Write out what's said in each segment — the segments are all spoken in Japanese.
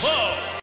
Slow.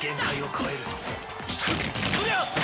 限界を超える。そりゃ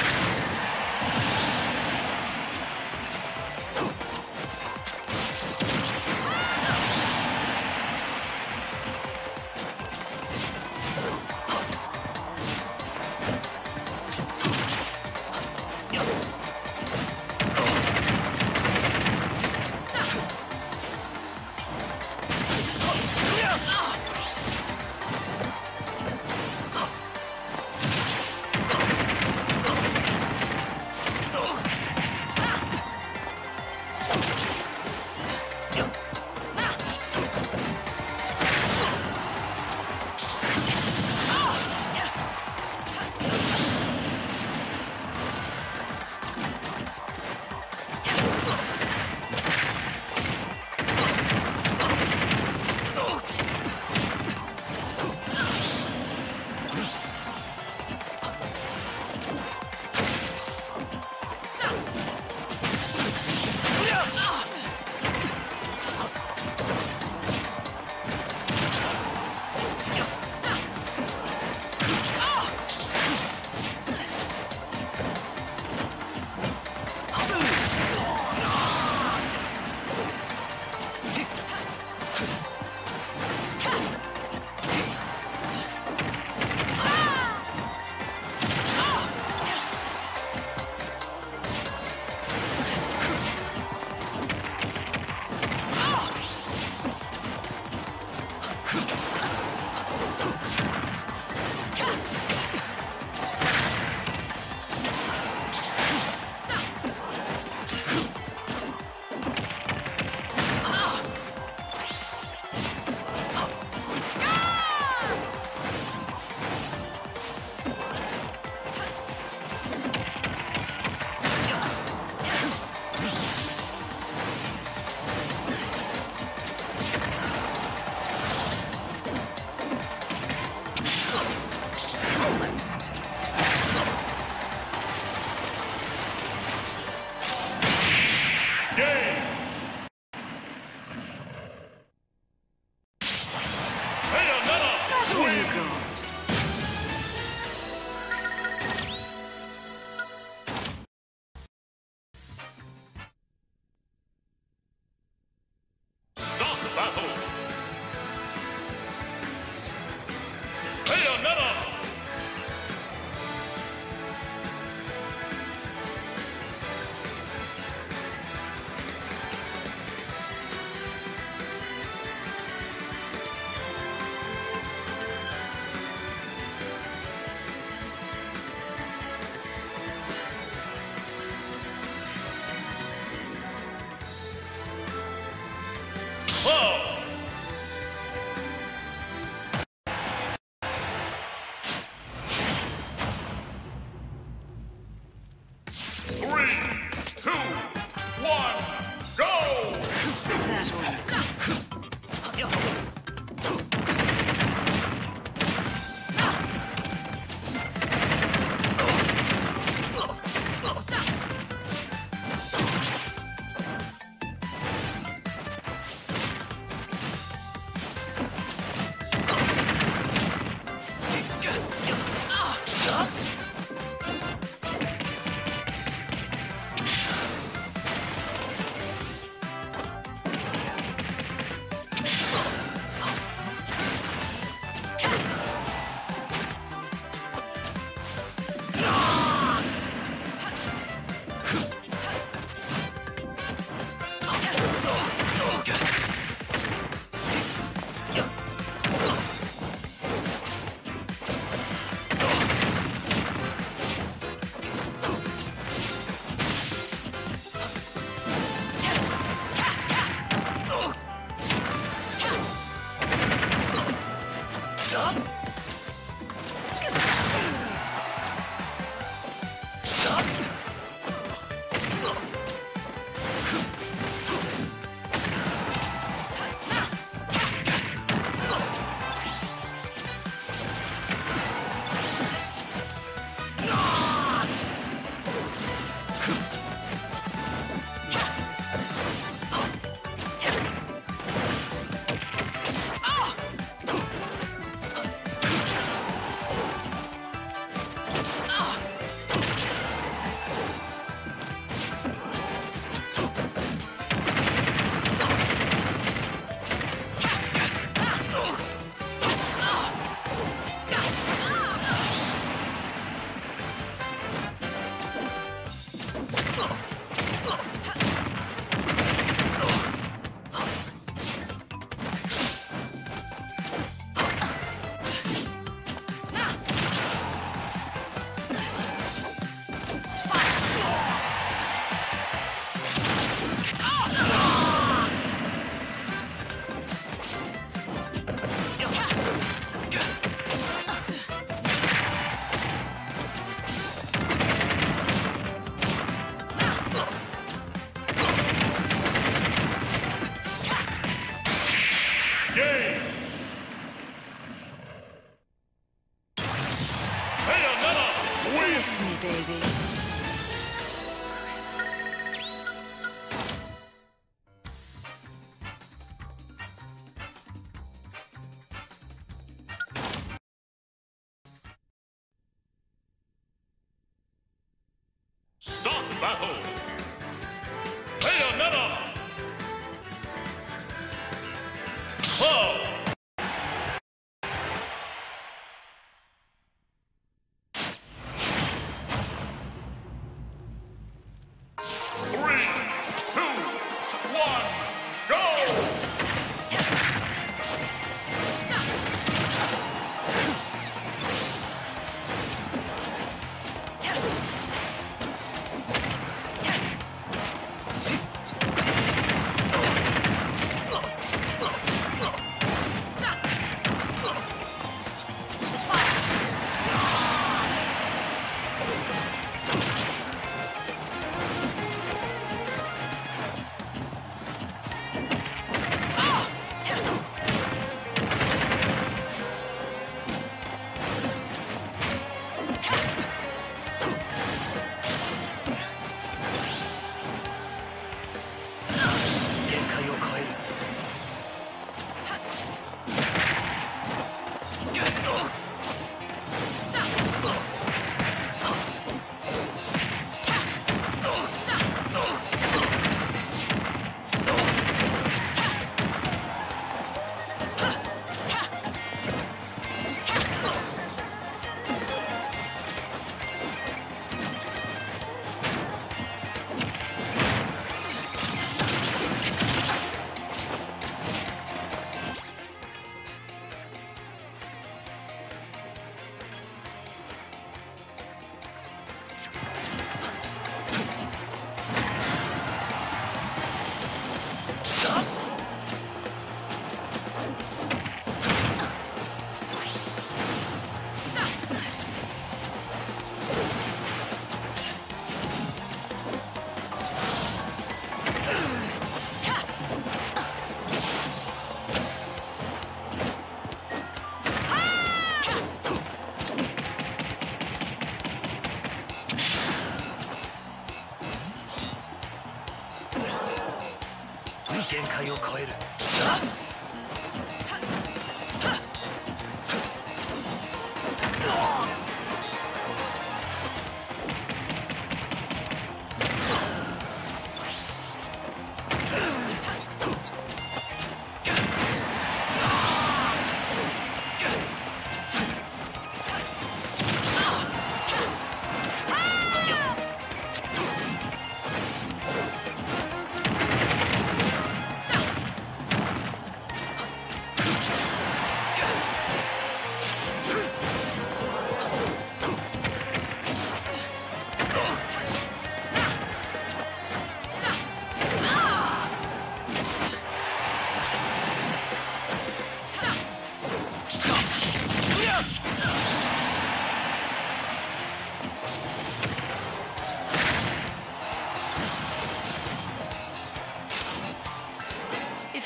Jump! medal.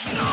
No.